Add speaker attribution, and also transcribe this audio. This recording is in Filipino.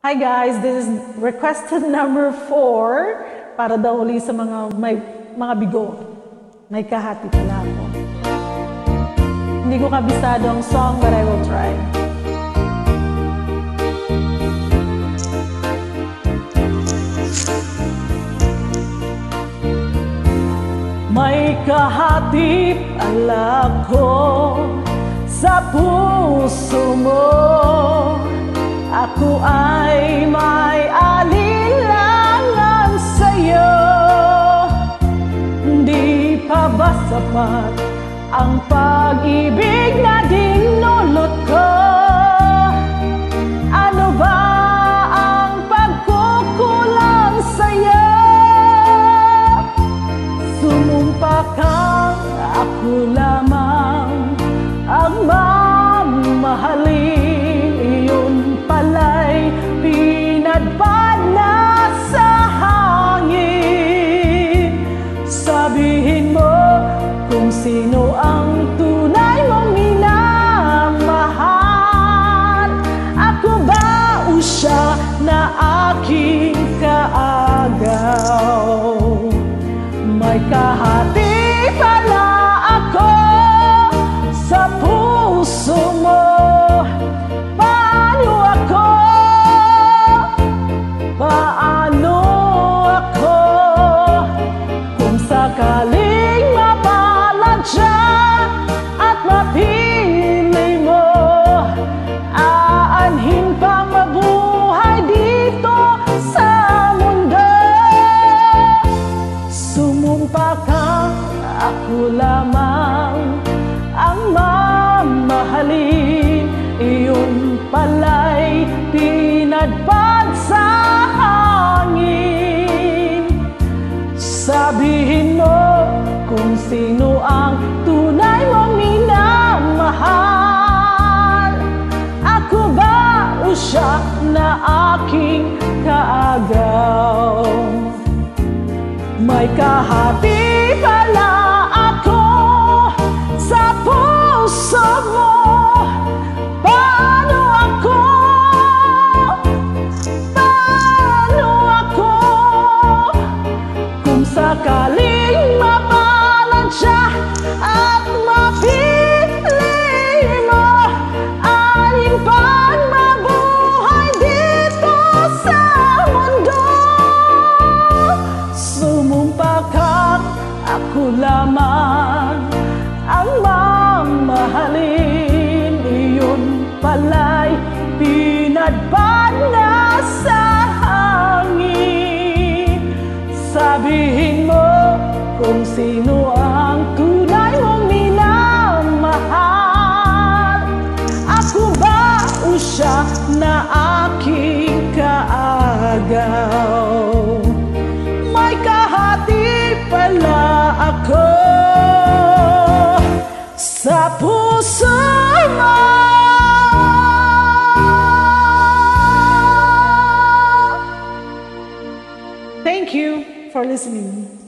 Speaker 1: Hi guys, this is requested number 4 para daw uli sa mga may mga bigo. May kahati pala ako. Hindi ko kabisado ang song but I will try. May kahati pala ko sa puso mo Ako ay may alinlangan sa'yo Di pa ba ang pag-ibig na dinulot ko? Ano ba ang pagkukulang sa'yo? Sumumpa kang ako lamang ang mamahalin May kahati tunay mong minamahal Ako ba o siya na aking kaagaw? May kahati pala ako sa puso mo Paano ako? Paano ako? Kung sakaling mapalad siya at mapili mo Alin pang mabuhay dito sa mundo. Sumumpa ka, ako lamang ang mamahalin. Iyon pala'y pinadpad na sa hangin. Sabihin mo kung sino May kahati pala ako. Sa puso mo. Thank you for listening.